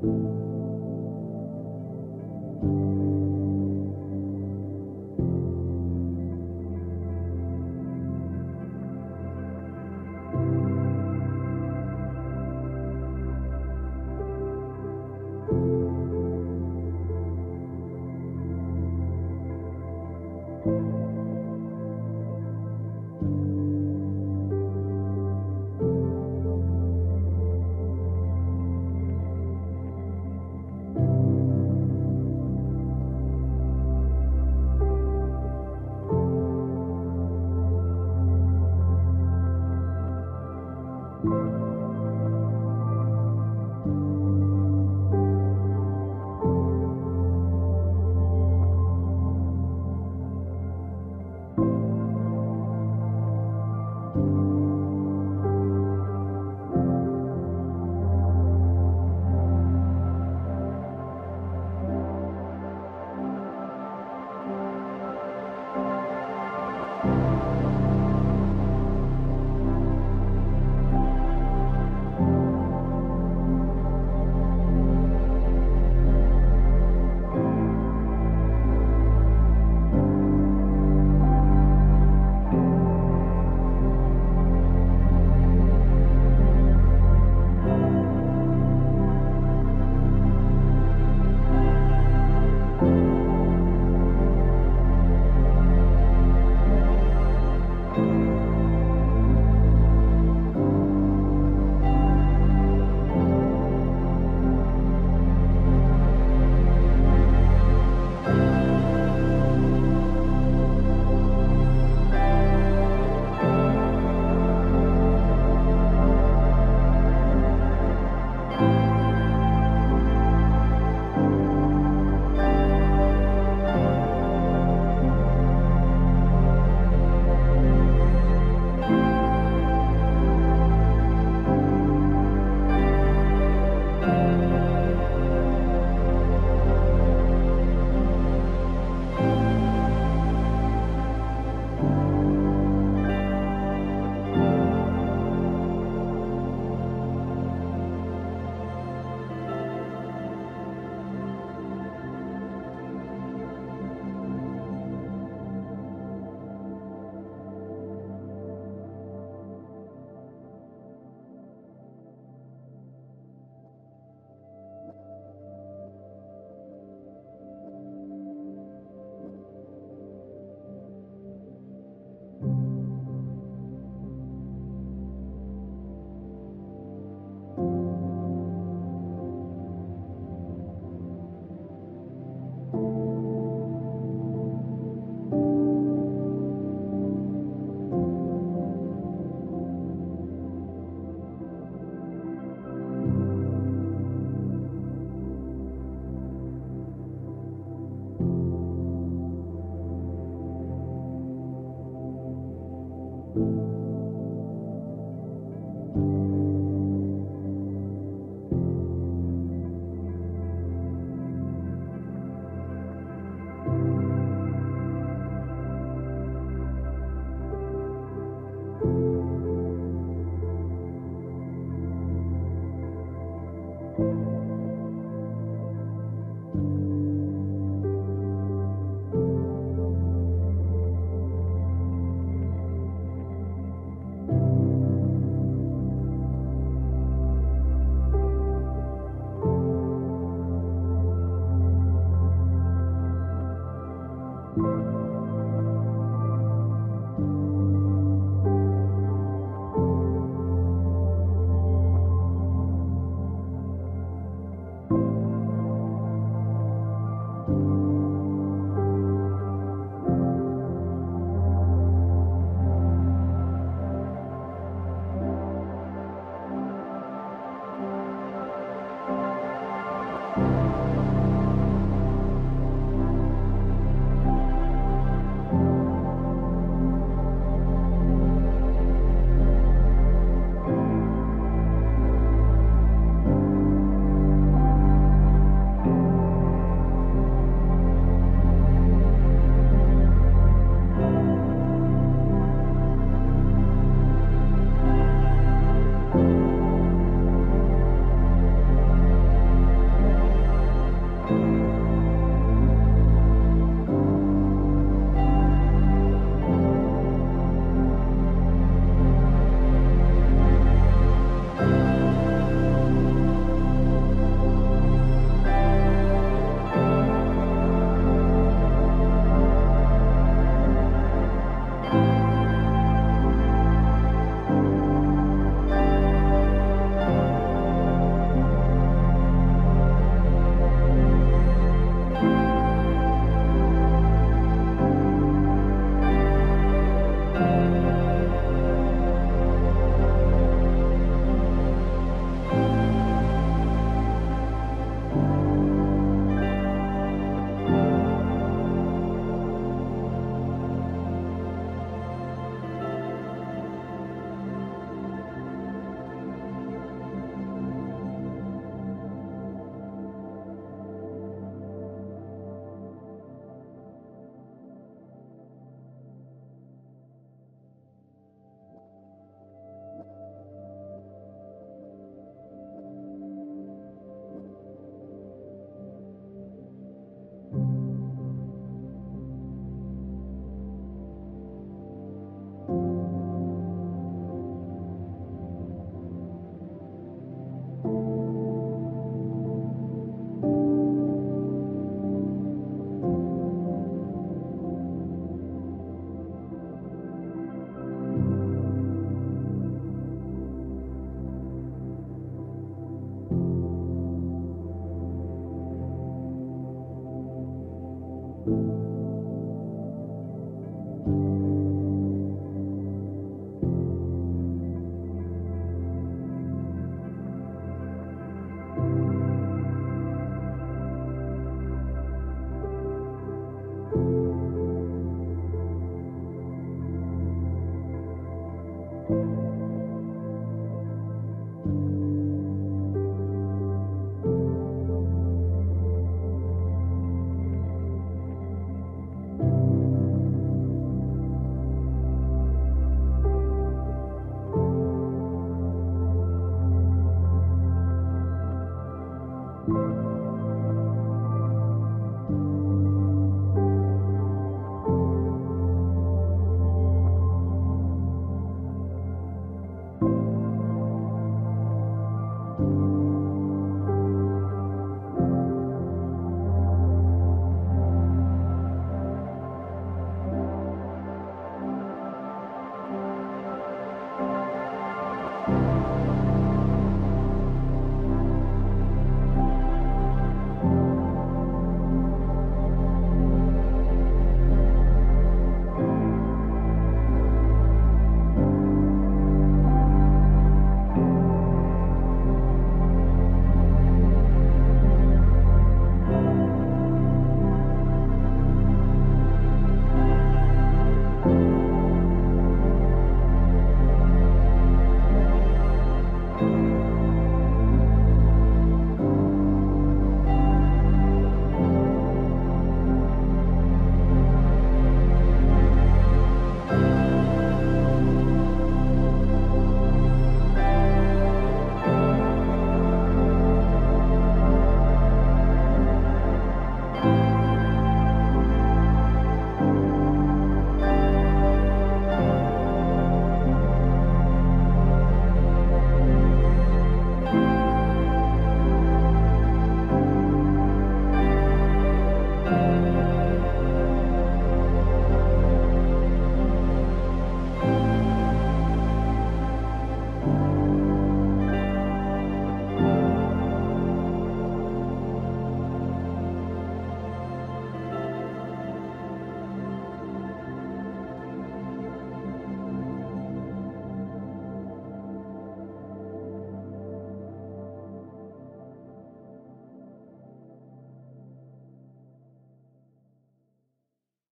you